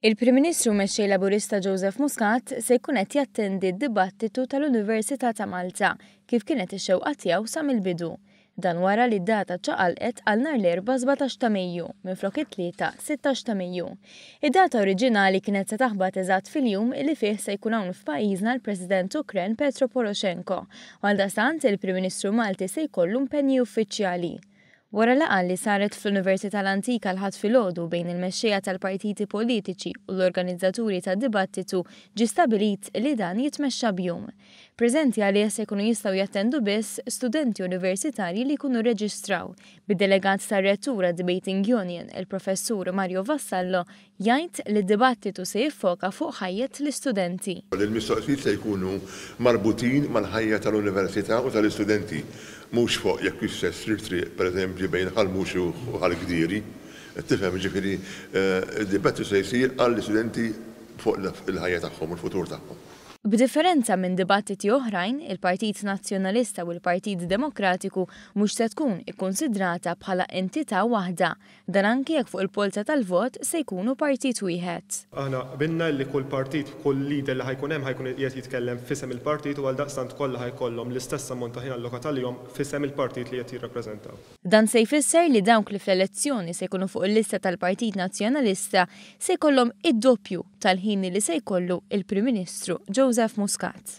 Il-Prim Ministru Mexxej Laburista Joseph Muscat se jkun qed jattendi d-dibattitu tal-Università ta' Malta kif kienet ix-xewqa tiegħu sa mill-bidu. Dan wara li d-data ċaqalqet għal nhar l-Erbgħa 17 ta' Mejju minflok it-Tlieta 16 ta' Mejju. Id-data oriġinali kienet se taħbat eżatt fil-jum li fih se jkun hawn f'pajjiżna l-President Ukren Petro Poroshenko u għaldaqstant il-Prim Ministru Malti se jkollu mpenji uffiċjali. Wara laqgħa li saret fl-Università l-Antika l-Ħadd filgħodu bejn il-mexxejja tal-partiti politiċi u l-organizzaturi tad-dibattitu ġie stabbilit li dan jitmexxa b'jum. Preżenti għalih se jkunu jistgħu jattendu biss studenti universitarji li jkunu rreġistraw, bid-delegat tar-Rettura Debating Union, il-Professur Mario Vassallo, jgħid li d-dibattitu se jiffoka fuq ħajjet l-istudenti. Il-mistoqsijiet se jkunu marbutin mal-ħajja tal-Università u tal-istudenti, mhux fuq jekk hix se ssir triq, pereżempju, bejn Ħal Muxux u Ħal Gdiri. Qed tifhem, jiġifieri d-dibattitu se jsir għall-istudenti fuq il-ħajja tagħhom u l-futur tagħhom. B'differenza minn dibattiti oħrajn, il-Partit Nazzjonalista u l-Partit Demokratiku mhux se tkun ikkunsidrata bħala entità waħda, Dan anki jekk fuq il-polza tal-vot se jkunu partit wieħed. Aħna qbilna li kull partit, kull leader li ħa jkun hemm ħa jkun qiegħed jitkellem f'isem il-partit u għaldaqstant kollha ħa jkollhom l-istess ammont ta' ħin allokat għalihom f'isem il-partit li qed jirrappreżentaw. Dan se jfisser li dawk li fl-elezzjoni se jkunu fuq il-lista tal-Partit Nazzjonalista se jkollhom id-doppju tal-ħin li se jkollu il-Prim Ministru Joseph Muscat.